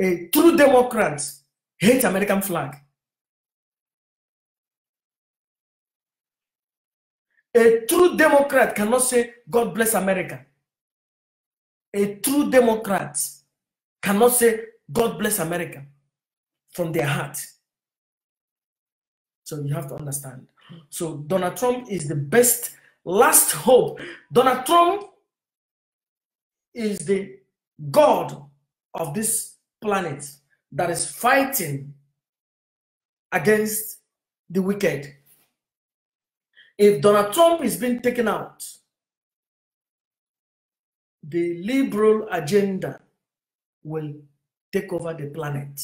A true Democrat hates American flag. A true Democrat cannot say, God bless America. A true Democrat cannot say, God bless America from their heart. So you have to understand. So Donald Trump is the best last hope. Donald Trump is the God of this planet that is fighting against the wicked. If Donald Trump is being taken out, the liberal agenda will take over the planet.